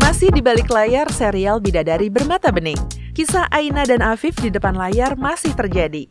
Masih di balik layar serial Bidadari Bermata Bening. Kisah Aina dan Afif di depan layar masih terjadi.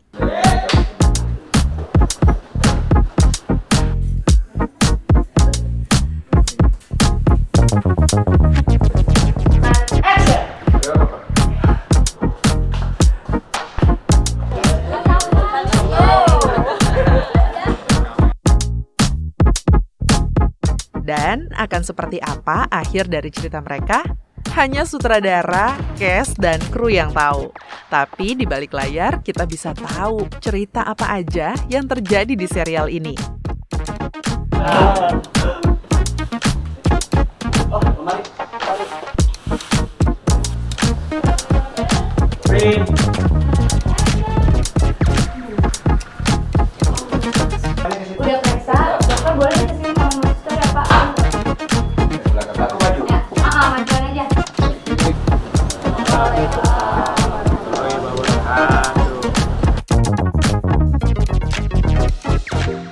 Dan akan seperti apa akhir dari cerita mereka? Hanya sutradara, cast, dan kru yang tahu. Tapi di balik layar kita bisa tahu cerita apa aja yang terjadi di serial ini. Udah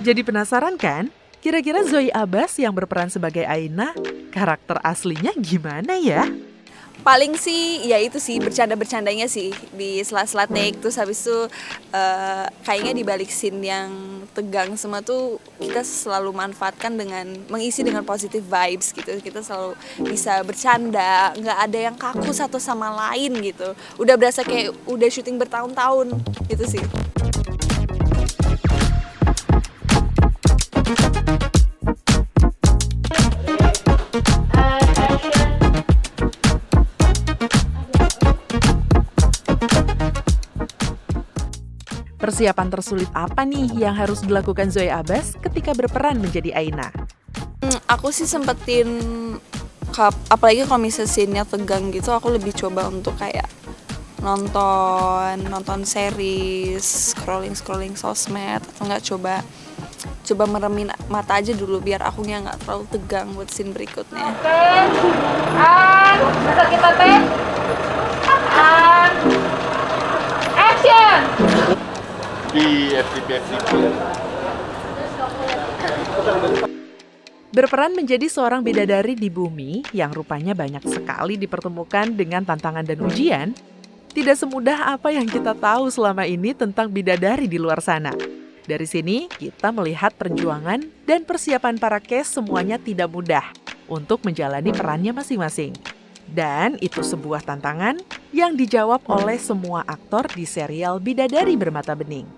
Jadi penasaran kan? Kira-kira Zoe Abbas yang berperan sebagai Aina, karakter aslinya gimana ya? paling sih ya itu sih bercanda-bercandanya sih di sela-sela take terus habis itu eh, kayaknya di balik scene yang tegang semua tuh kita selalu manfaatkan dengan mengisi dengan positive vibes gitu kita selalu bisa bercanda nggak ada yang kaku satu sama lain gitu udah berasa kayak udah syuting bertahun-tahun gitu sih Persiapan tersulit apa nih yang harus dilakukan Zoe Abbas ketika berperan menjadi Aina? Hmm, aku sih sempetin kap- apalagi kalau misalnya scene-nya tegang gitu aku lebih coba untuk kayak nonton nonton series scrolling scrolling sosmed atau nggak coba coba meremin mata aja dulu biar akunya nggak terlalu tegang buat scene berikutnya Ah, bisa kita tes? FTP FTP Berperan menjadi seorang bidadari di bumi yang rupanya banyak sekali dipertemukan dengan tantangan dan ujian, tidak semudah apa yang kita tahu selama ini tentang bidadari di luar sana. Dari sini, kita melihat perjuangan dan persiapan para cast semuanya tidak mudah untuk menjalani perannya masing-masing. Dan itu sebuah tantangan yang dijawab oleh semua aktor di serial Bidadari Bermata Bening.